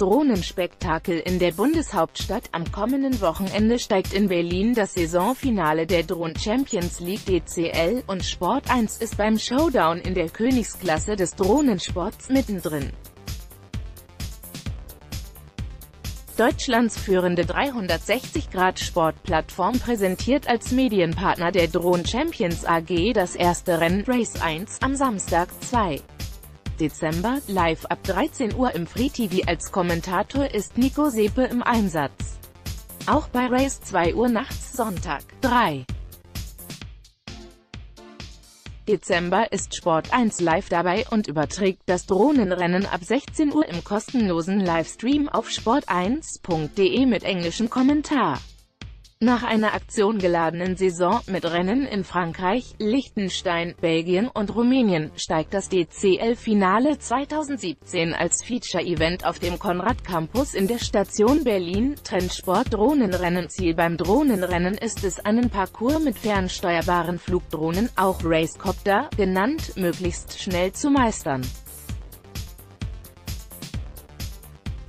Drohnenspektakel in der Bundeshauptstadt. Am kommenden Wochenende steigt in Berlin das Saisonfinale der Drohnen Champions League DCL und Sport 1 ist beim Showdown in der Königsklasse des Drohnensports mittendrin. Deutschlands führende 360-Grad-Sportplattform präsentiert als Medienpartner der Drohnen Champions AG das erste Rennen Race 1 am Samstag, 2. Dezember, live ab 13 Uhr im Free TV als Kommentator ist Nico Sepe im Einsatz. Auch bei Race 2 Uhr nachts Sonntag, 3. Dezember ist Sport 1 live dabei und überträgt das Drohnenrennen ab 16 Uhr im kostenlosen Livestream auf sport1.de mit englischem Kommentar. Nach einer aktiongeladenen Saison mit Rennen in Frankreich, Liechtenstein, Belgien und Rumänien steigt das DCL-Finale 2017 als Feature-Event auf dem Konrad Campus in der Station Berlin. Trendsport Drohnenrennen Ziel beim Drohnenrennen ist es, einen Parcours mit fernsteuerbaren Flugdrohnen, auch Racecopter genannt, möglichst schnell zu meistern.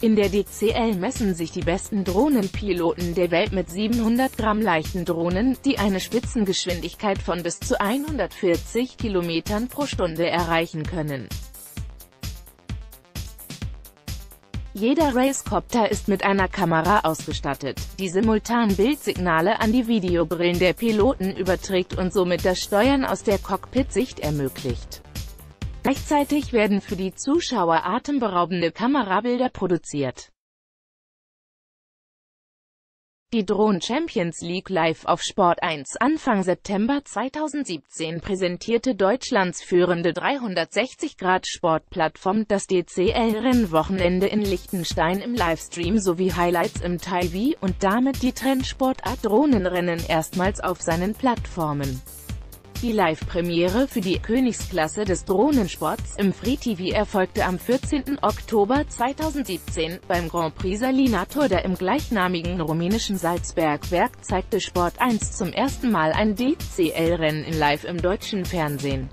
In der DCL messen sich die besten Drohnenpiloten der Welt mit 700 Gramm leichten Drohnen, die eine Spitzengeschwindigkeit von bis zu 140 km pro Stunde erreichen können. Jeder Racecopter ist mit einer Kamera ausgestattet, die simultan Bildsignale an die Videobrillen der Piloten überträgt und somit das Steuern aus der Cockpit-Sicht ermöglicht. Gleichzeitig werden für die Zuschauer atemberaubende Kamerabilder produziert. Die Drohnen Champions League live auf Sport 1 Anfang September 2017 präsentierte Deutschlands führende 360-Grad-Sportplattform das DCL-Rennwochenende in Liechtenstein im Livestream sowie Highlights im TV und damit die Trendsportart Drohnenrennen erstmals auf seinen Plattformen. Die Live-Premiere für die Königsklasse des Drohnensports im Free TV erfolgte am 14. Oktober 2017. Beim Grand Prix Salinator der im gleichnamigen rumänischen Salzberg-Werk zeigte Sport 1 zum ersten Mal ein DCL-Rennen in Live im deutschen Fernsehen.